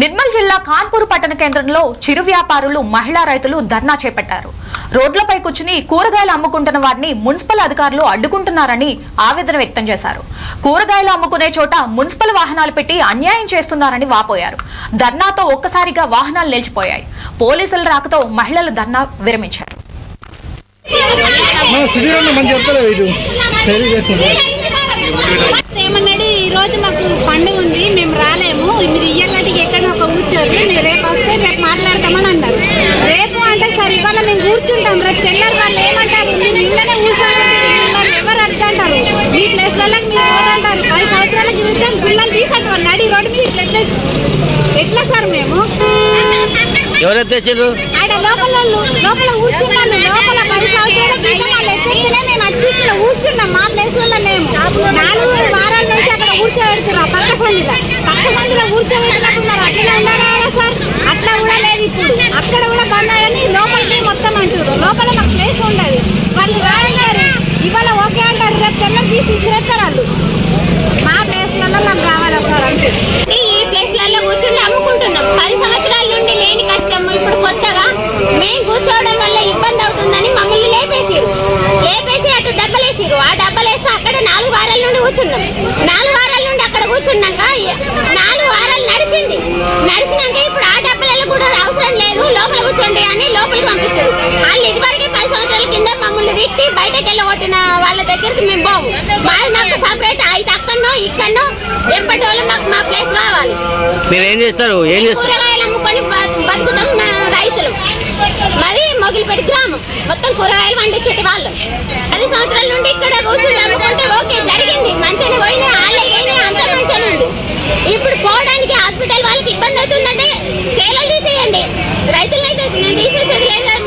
నిర్మల్ జిల్లా కాన్పూర్ పట్టణ కేంద్రంలో చిరు వ్యాపారులు మహిళా రైతులు ధర్నా చేపట్టారు. రోడ్లపై కూర్చుని కూరగాయలు అమ్ముకుంటున్న వారిని మున్సిపల్ అధికారులు అడ్డుకుంటున్నారని ఆవేదన వ్యక్తం చేశారు. కూరగాయలు అమ్ముకునే చోట మున్సిపల్ వాహనాలు పెట్టి అన్యాయం చేస్తున్నారని వాపోయారు. ధర్నాతో ఒక్కసారిగా వాహనాలు నిలిచిపోయాయి. పోలీసుల రాకతో మహిళలు ధర్నా విరమించారు. ఏమన్నాడు? ఈ రోజు మాకు రేపు వస్తే రేపు మాట్లాడతామని అన్నారు. రేపు అంటే సరే ఇవాళ మేము కూర్చుంటాం. రేపు తెల్లారు వాళ్ళు ఏమంటారు? మీరు నిన్ననే మిమ్మల్ని ఎవరు అర్థంటారు మీ ప్లేస్ వాళ్ళకి మీరు ఎవరు అంటారు పది సంవత్సరాలకి చూస్తే గుళ్ళలు తీసంటారు నడి రోడ్డు మీద ఇట్లా ఎట్లా ఎట్లా సార్ మేము? ఆడ లోపల వాళ్ళు లోపల లోపల పది సంవత్సరాల క్రితం వాళ్ళు ఎత్తేస్తేనే మేము వచ్చి ఇక్కడ కూర్చున్నాం మా ప్లేస్ వల్ల మేము. నాలుగు వారాల నుంచి అక్కడ కూర్చోబెడుతున్నాం పక్క సందిలో పక్క సందిలో కూర్చోబెట్టినప్పుడు మరి అట్లనే ఉండాలి కదా సార్? అట్లా కూడా లేదు ఇప్పుడు. అక్కడ కూడా బంద్ అయ్యని లోపలికి మొత్తం అంటారు లోపల మాకు ప్లేస్ ఉండదు. వాళ్ళు రాయంటారు ఇవాళ ఓకే అంటారు. రేపు తెల్లని తీసి ఇసిరేస్తారు వాళ్ళు. మా ప్లేస్లలో మాకు కావాలి సార్ అంటే ఈ ప్లేస్లలో కూర్చుని అమ్ముకుంటున్నాం. పది సంవత్సరాల నుండి లేని కష్టం ఇప్పుడు కొత్తగా మేము కూర్చోవడం వల్ల ఇబ్బంది అవుతుందని మమ్మల్ని లేపేసారు లేపేసి అటు డబ్బలేసారు ఆ డబ్బలేస్తే అక్కడ నాలుగు వారాల నుండి కూర్చున్నాం. నాలుగు వారాల నుండి అక్కడ కూర్చున్నాక నాలుగు వారాలు నడిచింది నడిచినాక ఇప్పుడు ఆ డబ్బలలో కూడా అవసరం లేదు కూర్చోండి అని లోపలికి పంపిస్తారు. వాళ్ళు ఇదివరకే పది సంవత్సరాల కింద మమ్మల్ని తిట్టి బయటకు వెళ్ళగొట్టిన వాళ్ళ దగ్గరికి మేము పోము. మాది మాకు సపరేట్ అయితే అక్కడనో ఇక్కడనో ఎప్పటి వాళ్ళు మాకు మా ప్లేస్ కావాలి. మీరు ఏం చేస్తారు? ఏం చేస్తారు? కూరగాయలు అమ్ముకొని బతుకుతాం రైతులు. మరి మొగిలిపేట గ్రామం. మొత్తం కూరగాయలు పండించేటి వాళ్ళు. పది సంవత్సరాల నుండి ఇక్కడ కూర్చుని అమ్ముకుంటే ఓకే జరిగింది. మంచిగా పోయినా వాళ్ళే పోయినా అంత మంచిగా ఉంది ఇప్పుడు పోవడానికి హాస్పిటల్ వాళ్ళకి ఇబ్బంది అవుతుందంటే కేరళ తీసేయండి. రైతులు అయితే నేను తీసేసేది లేదు